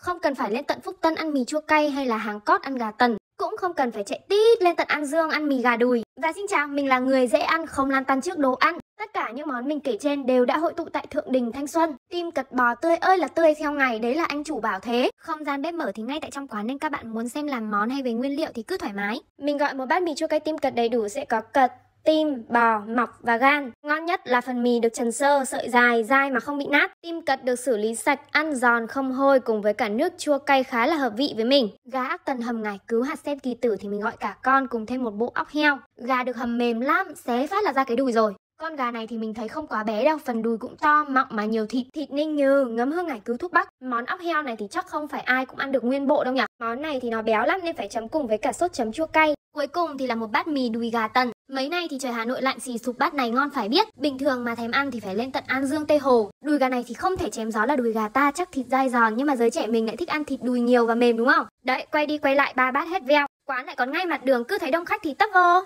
Không cần phải lên tận Phúc Tân ăn mì chua cay hay là hàng cót ăn gà tần. Cũng không cần phải chạy tít lên tận An Dương ăn mì gà đùi. Và xin chào, mình là người dễ ăn không lan tăn trước đồ ăn. Tất cả những món mình kể trên đều đã hội tụ tại Thượng Đình Thanh Xuân. Tim cật bò tươi ơi là tươi theo ngày, đấy là anh chủ bảo thế. Không gian bếp mở thì ngay tại trong quán nên các bạn muốn xem làm món hay về nguyên liệu thì cứ thoải mái. Mình gọi một bát mì chua cay tim cật đầy đủ sẽ có cật, tim, bò, mọc và gan. Ngon nhất là phần mì được trần sơ, sợi dài, dai mà không bị nát. Tim cật được xử lý sạch, ăn giòn không hôi cùng với cả nước chua cay khá là hợp vị với mình. Gà ác tần hầm ngải cứu hạt sen kỳ tử thì mình gọi cả con cùng thêm một bộ óc heo. Gà được hầm mềm lắm, xé phát là ra cái đùi rồi. Con gà này thì mình thấy không quá bé đâu, phần đùi cũng to, mọng mà nhiều thịt, thịt ninh nhừ ngấm hương ngải cứu thuốc bắc. Món óc heo này thì chắc không phải ai cũng ăn được nguyên bộ đâu nhỉ. Món này thì nó béo lắm nên phải chấm cùng với cả sốt chấm chua cay. Cuối cùng thì là một bát mì đùi gà tần. Mấy nay thì trời Hà Nội lạnh xì sụp bát này ngon phải biết. Bình thường mà thèm ăn thì phải lên tận An Dương Tây Hồ. Đùi gà này thì không thể chém gió là đùi gà ta chắc thịt dai giòn nhưng mà giới trẻ mình lại thích ăn thịt đùi nhiều và mềm đúng không? Đấy, quay đi quay lại ba bát hết veo. Quán lại còn ngay mặt đường cứ thấy đông khách thì tấp vô.